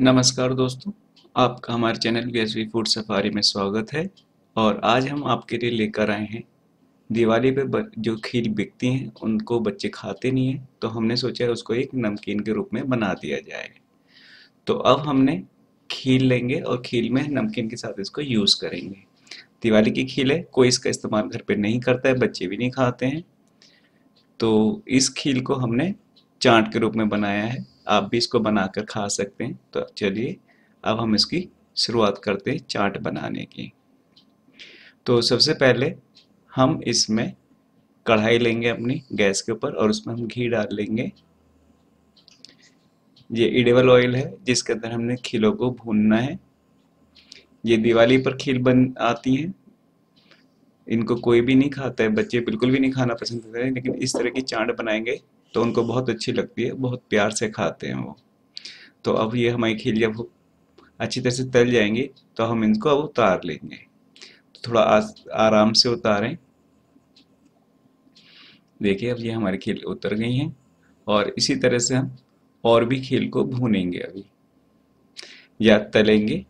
नमस्कार दोस्तों, आपका हमारे चैनल वी फ़ूड सफारी में स्वागत है। और आज हम आपके लिए लेकर आए हैं दिवाली पे जो खीर बिकती हैं, उनको बच्चे खाते नहीं हैं तो हमने सोचा उसको एक नमकीन के रूप में बना दिया जाए। तो अब हमने खीर लेंगे और खीर में नमकीन के साथ इसको यूज़ करेंगे। दिवाली की खील है, कोई इसका इस्तेमाल घर पर नहीं करता है, बच्चे भी नहीं खाते हैं। तो इस खील को हमने चाट के रूप में बनाया है। आप भी इसको बनाकर खा सकते हैं। तो चलिए, अब हम इसकी शुरुआत करते हैं चाट बनाने की। तो सबसे पहले हम इसमें कढ़ाई लेंगे अपनी गैस के ऊपर और उसमें हम घी डाल लेंगे। ये इडेबल ऑयल है, जिसके अंदर हमने खीलों को भूनना है। ये दिवाली पर खील बन आती हैं। इनको कोई भी नहीं खाता है, बच्चे बिल्कुल भी नहीं खाना पसंद करते हैं, लेकिन इस तरह की चाट बनाएँगे। तो उनको बहुत अच्छी लगती है, बहुत प्यार से खाते हैं वो। तो अब ये हमारी खीर जब अच्छी तरह से तल जाएँगी तो हम इनको अब उतार लेंगे। तो थोड़ा आराम से उतारें। देखिए, अब ये हमारी खील उतर गई हैं और इसी तरह से हम और भी खील को भूनेंगे अभी। या तलेंगे,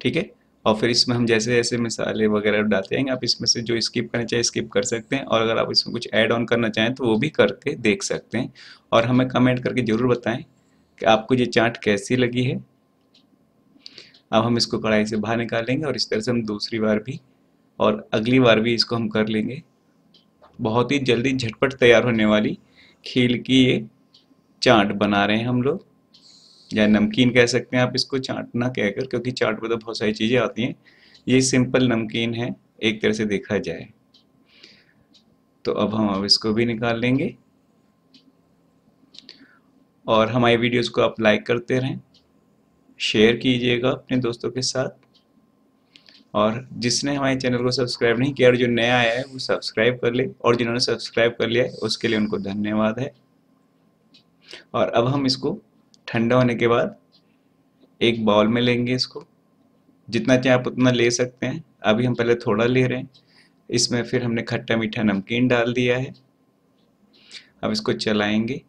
ठीक है? और फिर इसमें हम जैसे जैसे मसाले वगैरह डालते हैं आप इसमें से जो स्किप करना चाहें स्किप कर सकते हैं। और अगर आप इसमें कुछ ऐड ऑन करना चाहें तो वो भी करके देख सकते हैं। और हमें कमेंट करके ज़रूर बताएँ कि आपको ये चाट कैसी लगी है। अब हम इसको कढ़ाई से बाहर निकालेंगे और इस तरह से हम दूसरी बार भी और अगली बार भी इसको हम कर लेंगे। बहुत ही जल्दी झटपट तैयार होने वाली खील की ये चाट बना रहे हैं हम लोग। या नमकीन कह सकते हैं आप इसको, चाट ना कहकर, क्योंकि चाट में तो बहुत सारी चीज़ें आती हैं। ये सिंपल नमकीन है, एक तरह से देखा जाए। तो अब हम अब इसको भी निकाल लेंगे। और हमारी वीडियोस को आप लाइक करते रहें, शेयर कीजिएगा अपने दोस्तों के साथ। और जिसने हमारे चैनल को सब्सक्राइब नहीं किया और जो नया आया है, वो सब्सक्राइब कर ले, और जिन्होंने सब्सक्राइब कर लिया है, उसके लिए उनको धन्यवाद है। और अब हम इसको ठंडा होने के बाद एक बाउल में लेंगे इसको। जितना चाहे आप उतना ले सकते हैं। अभी हम पहले थोड़ा ले रहे हैं। इसमें फिर हमने खट्टा मीठा नमकीन डाल दिया है। अब इसको चलाएँगे।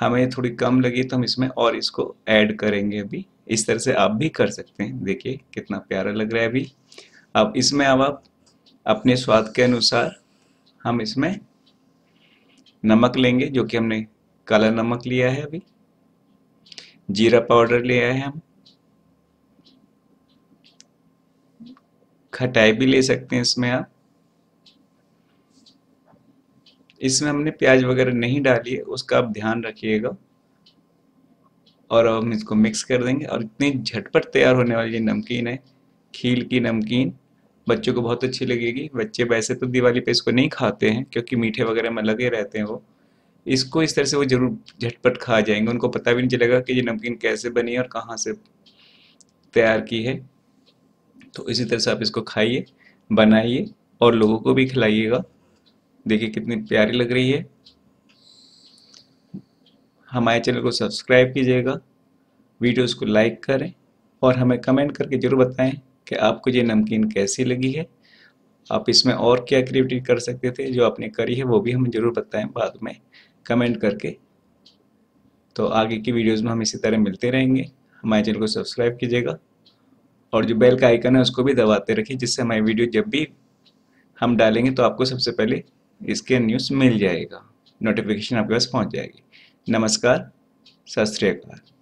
हमें थोड़ी कम लगी तो हम इसमें और इसको ऐड करेंगे अभी। इस तरह से आप भी कर सकते हैं। देखिए कितना प्यारा लग रहा है अभी। अब इसमें अब आप अपने स्वाद के अनुसार हम इसमें नमक लेंगे, जो कि हमने काला नमक लिया है अभी। जीरा पाउडर ले आए हम। खटाई भी ले सकते हैं इसमें आप। इसमें हमने प्याज वगैरह नहीं डाली है, उसका आप ध्यान रखिएगा। और हम इसको मिक्स कर देंगे। और इतनी झटपट तैयार होने वाली नमकीन है खील की नमकीन, बच्चों को बहुत अच्छी लगेगी। बच्चे वैसे तो दिवाली पे इसको नहीं खाते हैं, क्योंकि मीठे वगैरह में लगे रहते हैं वो। इसको इस तरह से वो ज़रूर झटपट खा जाएँगे। उनको पता भी नहीं चलेगा कि ये नमकीन कैसे बनी है और कहाँ से तैयार की है। तो इसी तरह से आप इसको खाइए, बनाइए और लोगों को भी खिलाइएगा। देखिए कितनी प्यारी लग रही है। हमारे चैनल को सब्सक्राइब कीजिएगा, वीडियोस को लाइक करें और हमें कमेंट करके ज़रूर बताएँ कि आपको ये नमकीन कैसी लगी है। आप इसमें और क्या क्रिएटिविटी कर सकते थे, जो आपने करी है, वो भी हमें ज़रूर बताएँ बाद में। कमेंट करके। तो आगे की वीडियोस में हम इसी तरह मिलते रहेंगे। हमारे चैनल को सब्सक्राइब कीजिएगा और जो बेल का आइकन है उसको भी दबाते रखिए, जिससे हमारी वीडियो जब भी हम डालेंगे तो आपको सबसे पहले इसके न्यूज़ मिल जाएगा। नोटिफिकेशन आपके पास पहुँच जाएगी। नमस्कार, सत श्रीकाल